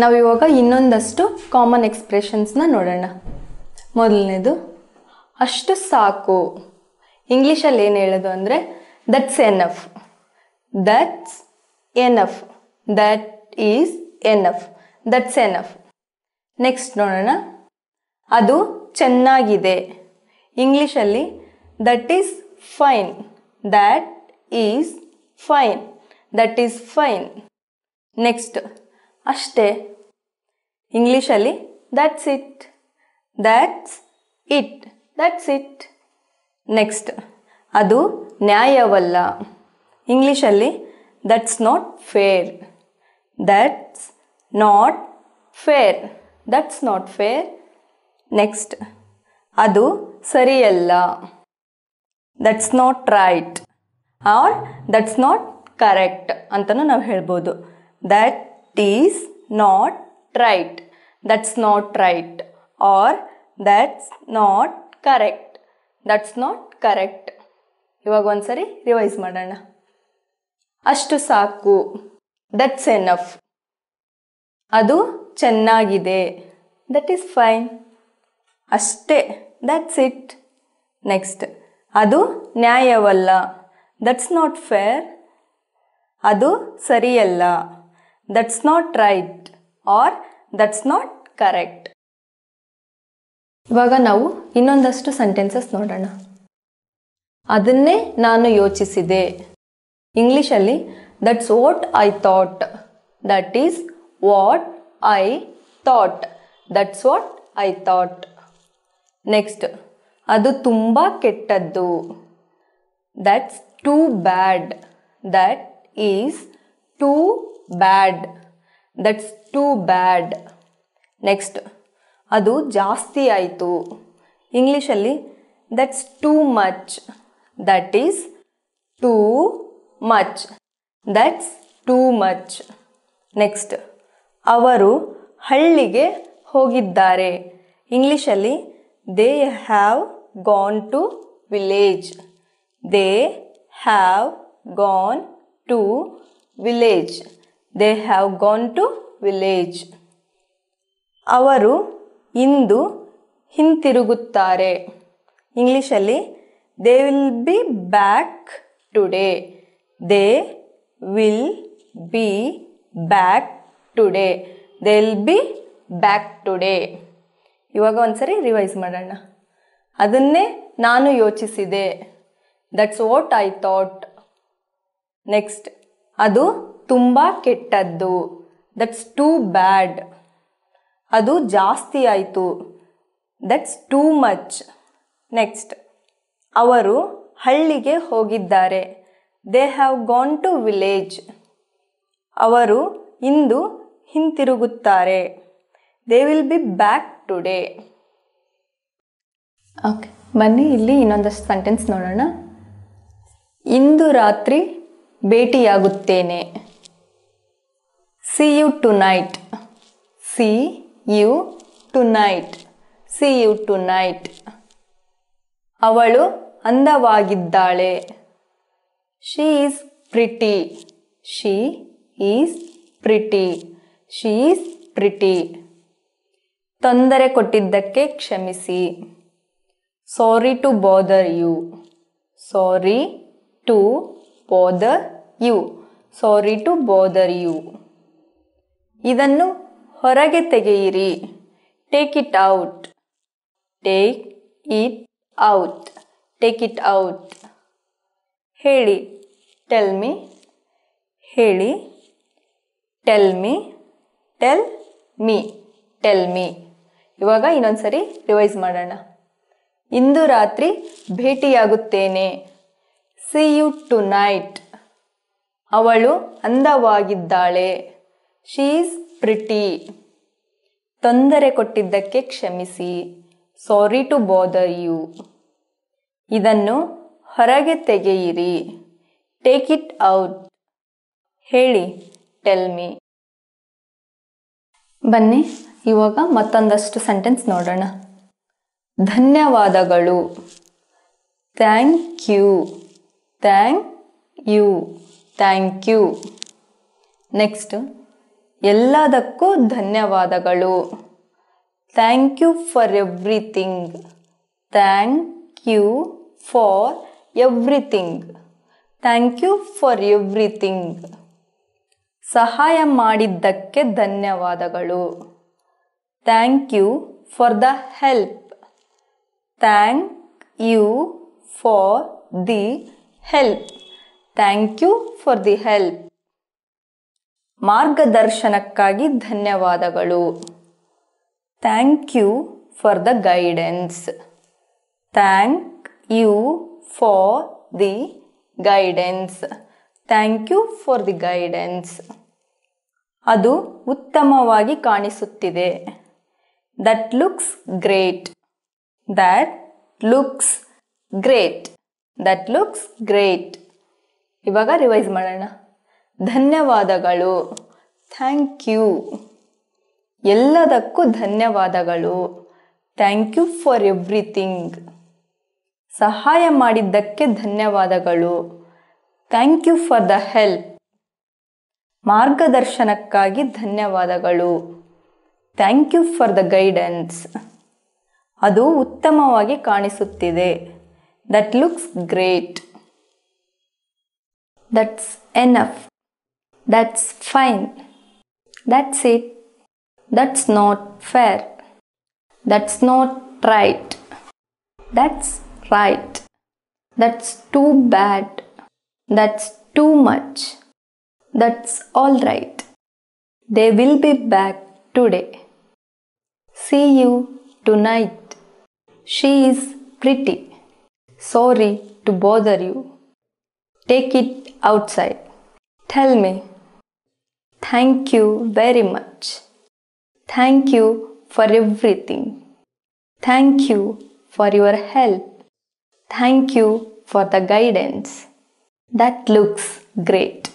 ನಾವಿವಾಗ ಇನ್ನೊಂದಷ್ಟು ಕಾಮನ್ ಎಕ್ಸ್ಪ್ರೆಷನ್ಸ್ನ ನೋಡೋಣ. ಮೊದಲನೇದು, ಅಷ್ಟು ಸಾಕು. ಇಂಗ್ಲೀಷಲ್ಲಿ ಏನು ಹೇಳೋದು ಅಂದರೆ that's enough that's enough that is enough that's enough next ನೋಡೋಣ. ಅದು ಚೆನ್ನಾಗಿದೆ. ಇಂಗ್ಲೀಷಲ್ಲಿ that is fine that is fine that is fine next ಅಷ್ಟೇ. ಇಂಗ್ಲೀಷಲ್ಲಿ that's it that's it that's it next ಅದು ನ್ಯಾಯವಲ್ಲ. ಇಂಗ್ಲೀಷಲ್ಲಿ that's not fair that's not fair that's not fair next ಅದು ಸರಿಯಲ್ಲ. That's not right or that's not correct ಅಂತಲೂ ನಾವು ಹೇಳ್ಬೋದು. That is not right that's not right or that's not correct that's not correct ಇವಾಗ ಒಂದ್ಸರಿ revise ಮಾಡೋಣ. ಅಷ್ಟು ಸಾಕು. ದಟ್ಸ್ ಎನಫ್ ಅದು ಚೆನ್ನಾಗಿದೆ. ದಟ್ ಈಸ್ ಫೈನ್ ಅಷ್ಟೇ. ದಟ್ಸ್ ಇಟ್ ನೆಕ್ಸ್ಟ್ ಅದು ನ್ಯಾಯವಲ್ಲ. ದಟ್ಸ್ ನಾಟ್ ಫೇರ್ ಅದು ಸರಿಯಲ್ಲ. That's not right or that's not correct ಇವಾಗ ನಾವು ಇನ್ನೊಂದಷ್ಟು ಸೆಂಟೆನ್ಸಸ್ ನೋಡೋಣ. ಅದನ್ನೇ ನಾನು ಯೋಚಿಸಿದೆ. ಇಂಗ್ಲೀಷಲ್ಲಿ that's what I thought that is what I thought that's what I thought next ಅದು ತುಂಬ ಕೆಟ್ಟದ್ದು. That's too bad that is too bad that's too bad next ಅದು ಜಾಸ್ತಿ ಆಯಿತು. ಇಂಗ್ಲೀಷಲ್ಲಿ that's too much that is too much that's too much next ಅವರು ಹಳ್ಳಿಗೆ ಹೋಗಿದ್ದಾರೆ. ಇಂಗ್ಲೀಷಲ್ಲಿ they have gone to village they have gone to village they have gone to village ಅವರು ಇಂದು ಹಿಂತಿರುಗುತ್ತಾರೆ. ಇಂಗ್ಲೀಷಲ್ಲಿ they will be back today they will be back today they will be back today ಇವಾಗ ಒಂದ್ಸರಿ ರಿವೈಸ್ ಮಾಡೋಣ. ಅದನ್ನೇ ನಾನು ಯೋಚಿಸಿದೆ. That's what I thought next ಅದು ತುಂಬ ಕೆಟ್ಟದ್ದು. ದಟ್ಸ್ ಟೂ ಬ್ಯಾಡ್ ಅದು ಜಾಸ್ತಿ ಆಯಿತು. ದಟ್ಸ್ ಟೂ ಮಚ್ ನೆಕ್ಸ್ಟ್ ಅವರು ಹಳ್ಳಿಗೆ ಹೋಗಿದ್ದಾರೆ. They have gone to village ಅವರು ಇಂದು ಹಿಂತಿರುಗುತ್ತಾರೆ. They will be back today okay ಬನ್ನಿ, ಇಲ್ಲಿ ಇನ್ನೊಂದಷ್ಟು ಸೆಂಟೆನ್ಸ್ ನೋಡೋಣ. ಇಂದು ರಾತ್ರಿ ಭೇಟಿಯಾಗುತ್ತೇನೆ. Night see you tonight see you tonight ಅವಳು ಅಂದವಾಗಿದ್ದಾಳೆ. She is pretty she is pretty she is pretty ತೊಂದರೆ ಕೊಟ್ಟಿದ್ದಕ್ಕೆ ಕ್ಷಮಿಸಿ. Sorry to bother you sorry to bother you sorry to bother you ಇದನ್ನು ಹೊರಗೆ ತೆಗೆಯಿರಿ. Take it out take it out take it out ಹೇಳಿ. Tell me ಹೇಳಿ. Tell me tell me tell me ಇವಾಗ ಇನ್ನೊಂದ್ಸರಿ ರಿವೈಸ್ ಮಾಡೋಣ. ಇಂದು ರಾತ್ರಿ ಭೇಟಿಯಾಗುತ್ತೇನೆ. ಸಿ ಯು ಟು ನೈಟ್ ಅವಳು ಅಂದವಾಗಿದ್ದಾಳೆ. ಶೀಸ್ ಪ್ರಿಟಿ ತೊಂದರೆ ಕೊಟ್ಟಿದ್ದಕ್ಕೆ ಕ್ಷಮಿಸಿ. ಸಾರಿ ಟು ಬೋದರ್ ಯು ಇದನ್ನು ಹೊರಗೆ ತೆಗೆಯಿರಿ. ಟೇಕ್ ಇಟ್ ಔಟ್ ಹೇಳಿ ಟೆಲ್ ಮಿ ಬನ್ನಿ, ಇವಾಗ ಮತ್ತೊಂದಷ್ಟು ಸೆಂಟೆನ್ಸ್ ನೋಡೋಣ. ಧನ್ಯವಾದಗಳು. Thank you thank you thank you next ಎಲ್ಲದಕ್ಕೂ ಧನ್ಯವಾದಗಳು. Thank you for everything thank you for everything thank you for everything ಸಹಾಯ ಮಾಡಿದ್ದಕ್ಕೆ ಧನ್ಯವಾದಗಳು. Thank you for the help thank you for the help thank you for the help ಮಾರ್ಗದರ್ಶನಕ್ಕಾಗಿ ಧನ್ಯವಾದಗಳು. Thank you for the guidance thank you for the guidance thank you for the guidance ಅದು ಉತ್ತಮವಾಗಿ ಕಾಣಿಸುತ್ತಿದೆ. That looks great that looks great that looks great ಇವಾಗ revise ಮಾಡೋಣ. ಧನ್ಯವಾದಗಳು. Thank you ಎಲ್ಲದಕ್ಕೂ ಧನ್ಯವಾದಗಳು. Thank you for everything ಸಹಾಯ ಮಾಡಿದ್ದಕ್ಕೆ ಧನ್ಯವಾದಗಳು. Thank you for the help ಮಾರ್ಗದರ್ಶನಕ್ಕಾಗಿ ಧನ್ಯವಾದಗಳು. Thank you for the guidance ಅದು ಉತ್ತಮವಾಗಿ ಕಾಣಿಸುತ್ತಿದೆ. That looks great that's enough That's fine. That's it. That's not fair. That's not right. That's right. That's too bad. That's too much. That's alright. They will be back today. See you tonight. She is pretty. Sorry to bother you. Take it outside. Tell me. Thank you very much. Thank you for everything. Thank you for your help. Thank you for the guidance. That looks great.